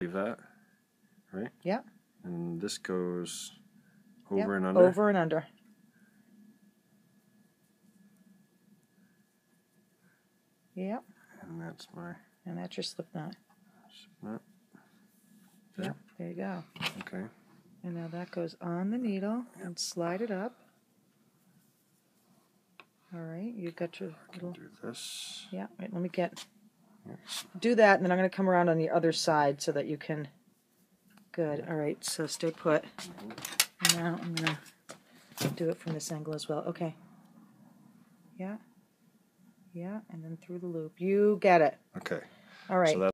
Leave that, right? Yeah. And this goes Yep, over and under. Over and under. Yep, And that's my and that's your slip knot. knot. Yep, there you go. Okay. And now that goes on the needle and slide it up. All right, you've got your little. Do this. Yeah, wait, let me get. Do that, and then I'm going to come around on the other side so that you can. Good. All right, so stay put. Now I'm going to do it from this angle as well. Okay. Yeah. Yeah, and then through the loop. You get it. Okay. All right. So that